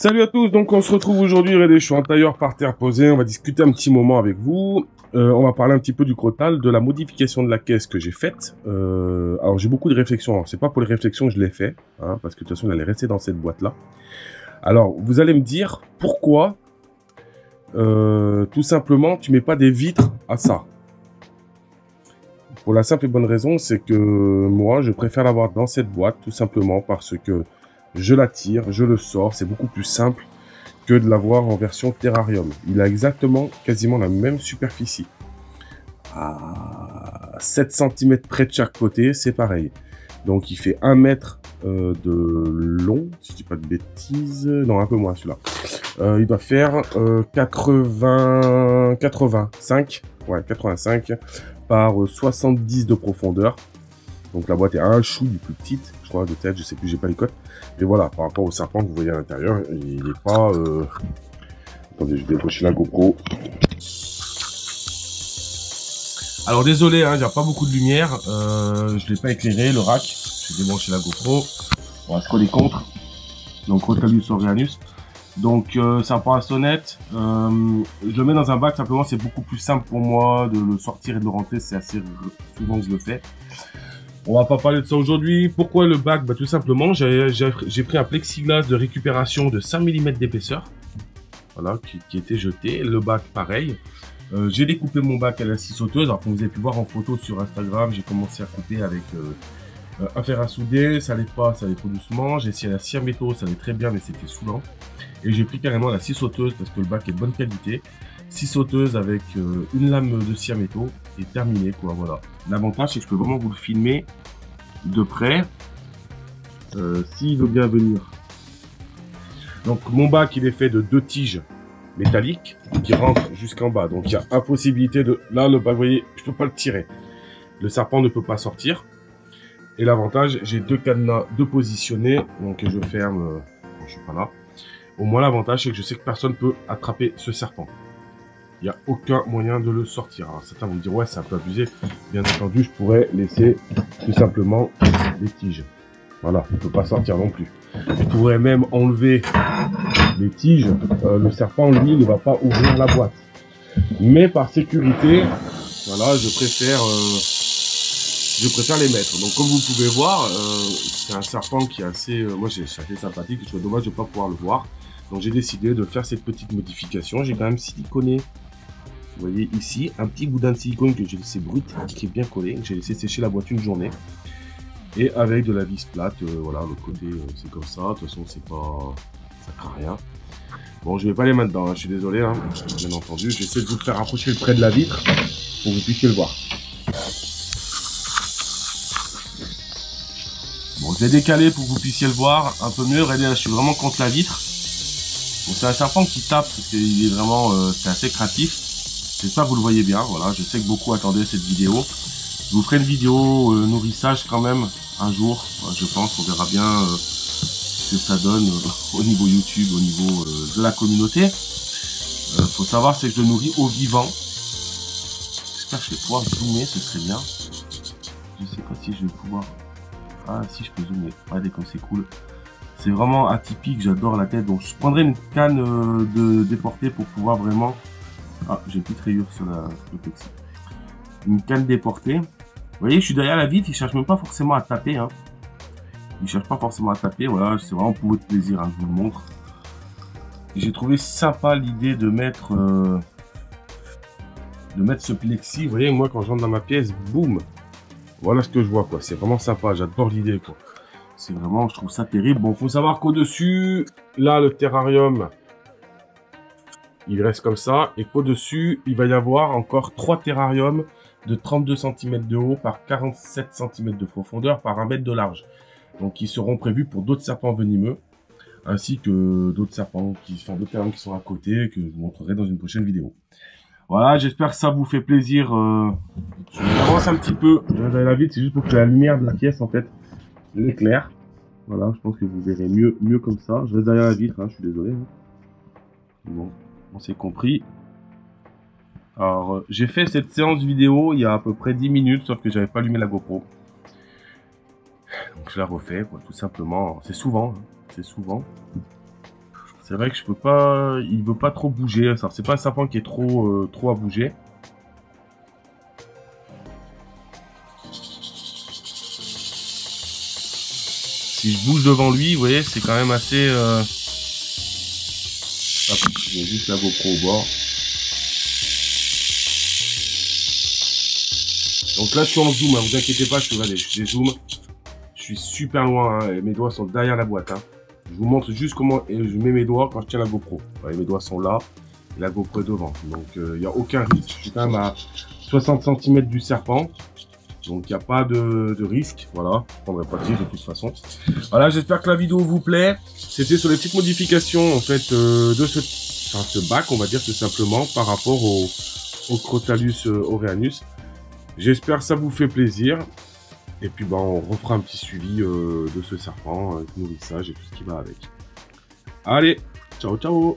Salut à tous, donc on se retrouve aujourd'hui, je suis en tailleur par terre posé, on va discuter un petit moment avec vous. Euh, on va parler un petit peu du Crotal, de la modification de la caisse que j'ai faite. Euh, alors j'ai beaucoup de réflexions, c'est pas pour les réflexions que je l'ai fait, hein, parce que de toute façon elle est restée dans cette boîte-là. Alors vous allez me dire pourquoi, euh, tout simplement, tu mets pas des vitres à ça. Pour la simple et bonne raison, c'est que moi je préfère l'avoir dans cette boîte, tout simplement parce que je la tire, je le sors, c'est beaucoup plus simple que de l'avoir en version terrarium. Il a exactement quasiment la même superficie. À 7 cm près de chaque côté, c'est pareil. Donc il fait 1 mètre euh, de long, si je dis pas de bêtises. Non, un peu moins celui-là. Euh, il doit faire 80, 85, ouais, 85 par 70 de profondeur. Donc la boîte est un chou du plus petite, je crois, de tête, je sais plus, j'ai pas les cotes. Et voilà, par rapport au serpent que vous voyez à l'intérieur, il n'est pas... Euh... Attendez, je vais débrancher la GoPro. Alors désolé, hein, a pas beaucoup de lumière. Euh, je ne l'ai pas éclairé, le rack. Je vais débrancher la GoPro. On va se coller contre. Donc Rotalus Orianus. Donc euh, serpent à sonnette. Euh, je le mets dans un bac, simplement c'est beaucoup plus simple pour moi de le sortir et de le rentrer. C'est assez souvent que je le fais. On va pas parler de ça aujourd'hui. Pourquoi le bac? Bah, Tout simplement, j'ai pris un plexiglas de récupération de 5 mm d'épaisseur. Voilà, qui, était jeté. Le bac, pareil. Euh, j'ai découpé mon bac à la scie sauteuse. Alors, comme vous avez pu voir en photo sur Instagram, j'ai commencé à couper avec euh, un fer à souder. Ça allait pas, ça allait trop doucement. J'ai essayé la à métaux, ça allait très bien, mais c'était saoulant. Et j'ai pris carrément la scie sauteuse parce que le bac est de bonne qualité. Scie sauteuse avec euh, une lame de à métaux et terminé quoi, voilà. L'avantage c'est que je peux vraiment vous le filmer de près euh, s'il veut bien venir. Donc mon bac il est fait de deux tiges métalliques qui rentrent jusqu'en bas. Donc il y a impossibilité de... Là le bac, vous voyez, je peux pas le tirer. Le serpent ne peut pas sortir. Et l'avantage, j'ai deux cadenas de positionner. Donc je ferme, euh, je suis pas là. Au moins l'avantage c'est que je sais que personne peut attraper ce serpent. Il n'y a aucun moyen de le sortir. Alors certains vont me dire, ouais, c'est un peu abusé. Bien entendu, je pourrais laisser tout simplement les tiges. Voilà, il ne peut pas sortir non plus. Je pourrais même enlever les tiges. Euh, le serpent, lui, ne va pas ouvrir la boîte. Mais par sécurité, voilà, je préfère, euh, je préfère les mettre. Donc comme vous pouvez voir, euh, c'est un serpent qui est assez, moi j'ai assez sympathique. Je trouve dommage de ne pas pouvoir le voir. Donc j'ai décidé de faire cette petite modification. J'ai quand même siliconé vous voyez ici, un petit boudin de silicone que j'ai laissé brut, qui est bien collé. J'ai laissé sécher la boîte une journée. Et avec de la vis plate, euh, voilà, l'autre côté, euh, c'est comme ça. De toute façon, c'est pas... ça craint rien. Bon, je vais pas les mettre dedans, hein, je suis désolé, hein, bien entendu. J'essaie de vous faire rapprocher le près de la vitre pour que vous puissiez le voir. Je vais décaler pour que vous puissiez le voir un peu mieux. Regardez, je suis vraiment contre la vitre. C'est un serpent qui tape parce qu'il est vraiment, euh, assez craintif. J'espère que vous le voyez bien. Voilà, je sais que beaucoup attendaient cette vidéo. Je vous ferai une vidéo euh, nourrissage quand même un jour. je pense qu'on verra bien euh, ce que ça donne au niveau YouTube, au niveau de la communauté. faut savoir c'est que je le nourris au vivant. J'espère que je vais pouvoir zoomer, ce serait bien. Je sais pas si je vais pouvoir. Ah si je peux zoomer. Regardez comme c'est cool. C'est vraiment atypique, j'adore la tête. Donc je prendrai une canne de déportée pour pouvoir vraiment ah, j'ai une petite rayure sur le Une canne déportée. Vous voyez, je suis derrière la vitre, il cherche même pas forcément à taper. Hein. Il cherche pas forcément à taper. Voilà, c'est vraiment pour votre plaisir, hein, je vous le montre. J'ai trouvé sympa l'idée de mettre euh, de mettre ce plexi. Vous voyez, moi quand j'entre dans ma pièce, boum, voilà ce que je vois quoi. C'est vraiment sympa. J'adore l'idée quoi. C'est vraiment, je trouve ça terrible. Bon, faut savoir qu'au-dessus, là, le terrarium, il reste comme ça. Et qu'au-dessus, il va y avoir encore trois terrariums de 32 cm de haut par 47 cm de profondeur par 1 mètre de large. Donc, ils seront prévus pour d'autres serpents venimeux, ainsi que d'autres serpents qui sont d'autres terrains qui sont à côté, que je vous montrerai dans une prochaine vidéo. Voilà, j'espère que ça vous fait plaisir. Euh, je avance un petit peu. Je vais la vite, c'est juste pour que la lumière de la pièce, en fait, l'éclaire. Voilà, je pense que vous verrez mieux, mieux comme ça. Je reste derrière la vitre, hein, je suis désolé. Hein. Bon on s'est compris. Alors, euh, j'ai fait cette séance vidéo il y a à peu près 10 minutes, sauf que j'avais pas allumé la GoPro. Donc je la refais, tout simplement. C'est souvent, hein. c'est souvent. C'est vrai que je peux pas... Il veut pas trop bouger. C'est pas un serpent qui est trop, euh, trop à bouger. Si je bouge devant lui, vous voyez, c'est quand même assez... Euh... Hop, j'ai juste la GoPro au bord. Donc là, je suis en zoom, hein, vous inquiétez pas, je suis, regardez, je zoom. Je suis super loin, hein, et mes doigts sont derrière la boîte. Hein. Je vous montre juste comment je mets mes doigts quand je tiens la GoPro. mes doigts sont là, la GoPro est devant. Donc il euh, n'y a aucun risque. Je suis quand même à 60 cm du serpent. Donc il n'y a pas de, risque. Voilà, je prendrai pas de tir de toute façon. Voilà, j'espère que la vidéo vous plaît. C'était sur les petites modifications en fait euh, de ce, bac, on va dire tout simplement, par rapport au, Crotalus euh, aureanus. J'espère que ça vous fait plaisir. Et puis bah, on refera un petit suivi euh, de ce serpent, avec nourrissage et tout ce qui va avec. Allez, ciao ciao